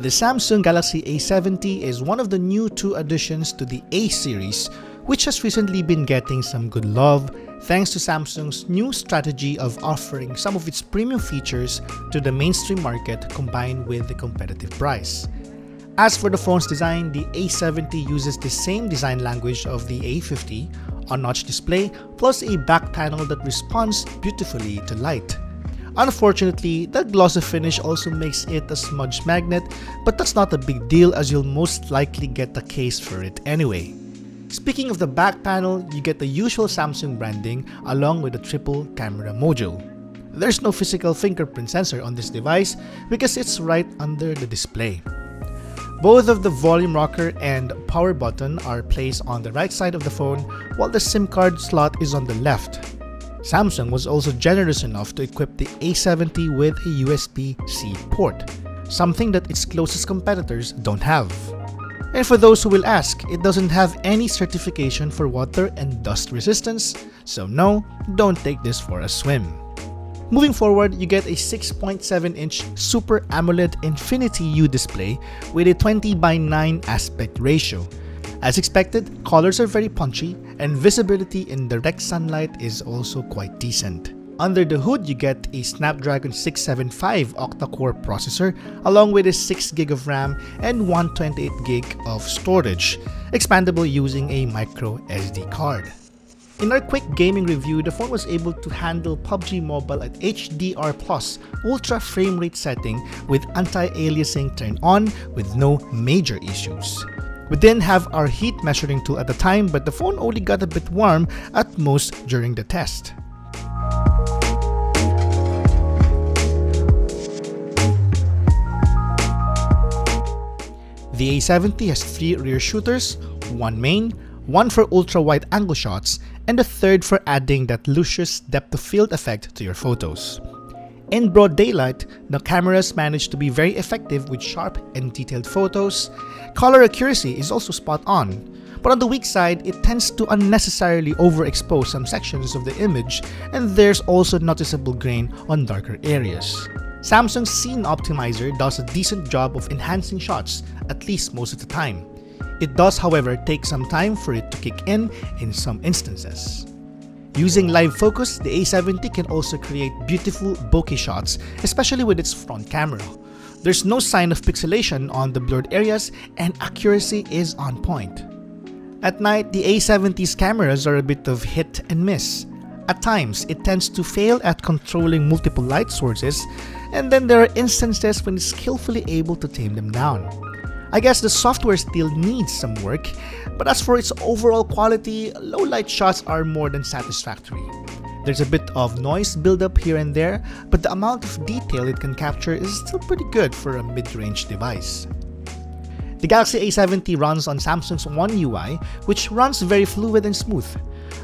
The Samsung Galaxy A70 is one of the new two additions to the A series, which has recently been getting some good love thanks to Samsung's new strategy of offering some of its premium features to the mainstream market combined with the competitive price. As for the phone's design, the A70 uses the same design language of the A50, a notch display, plus a back panel that responds beautifully to light. Unfortunately, the glossy finish also makes it a smudge magnet, but that's not a big deal as you'll most likely get a case for it anyway. Speaking of the back panel, you get the usual Samsung branding along with a triple camera module. There's no physical fingerprint sensor on this device because it's right under the display. Both of the volume rocker and power button are placed on the right side of the phone while the SIM card slot is on the left. Samsung was also generous enough to equip the A70 with a USB-C port, something that its closest competitors don't have. And for those who will ask, it doesn't have any certification for water and dust resistance, so no, don't take this for a swim. Moving forward, you get a 6.7-inch Super AMOLED Infinity U display with a 20 by 9 aspect ratio, as expected, colors are very punchy and visibility in direct sunlight is also quite decent. Under the hood, you get a Snapdragon 675 octa-core processor along with a 6GB of RAM and 128GB of storage, expandable using a micro SD card. In our quick gaming review, the phone was able to handle PUBG Mobile at HDR Plus ultra frame rate setting with anti-aliasing turned on with no major issues. We didn't have our heat measuring tool at the time but the phone only got a bit warm at most during the test. The A70 has three rear shooters, one main, one for ultra wide angle shots, and a third for adding that luscious depth of field effect to your photos. In broad daylight, the cameras manage to be very effective with sharp and detailed photos. Color accuracy is also spot on, but on the weak side, it tends to unnecessarily overexpose some sections of the image and there's also noticeable grain on darker areas. Samsung's Scene Optimizer does a decent job of enhancing shots, at least most of the time. It does however take some time for it to kick in in some instances. Using live focus, the A70 can also create beautiful bokeh shots, especially with its front camera. There's no sign of pixelation on the blurred areas and accuracy is on point. At night, the A70's cameras are a bit of hit and miss. At times, it tends to fail at controlling multiple light sources, and then there are instances when it's skillfully able to tame them down. I guess the software still needs some work, but as for its overall quality, low light shots are more than satisfactory. There's a bit of noise buildup here and there, but the amount of detail it can capture is still pretty good for a mid-range device. The Galaxy A70 runs on Samsung's One UI, which runs very fluid and smooth.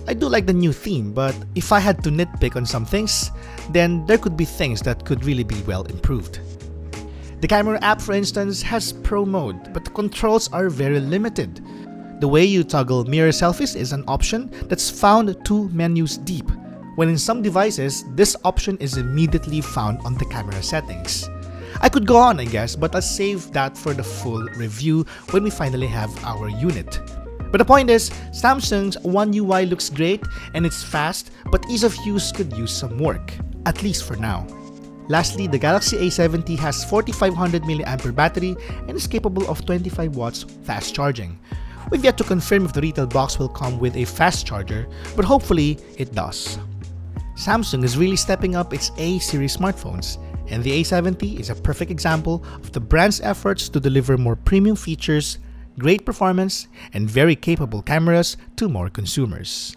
I do like the new theme, but if I had to nitpick on some things, then there could be things that could really be well improved. The camera app for instance has Pro mode, but the controls are very limited. The way you toggle mirror selfies is an option that's found two menus deep, when in some devices, this option is immediately found on the camera settings. I could go on I guess, but I'll save that for the full review when we finally have our unit. But the point is, Samsung's One UI looks great and it's fast, but ease of use could use some work, at least for now. Lastly, the Galaxy A70 has 4500 mAh battery and is capable of 25 watts fast charging. We've yet to confirm if the retail box will come with a fast charger, but hopefully it does. Samsung is really stepping up its A series smartphones, and the A70 is a perfect example of the brand's efforts to deliver more premium features, great performance, and very capable cameras to more consumers.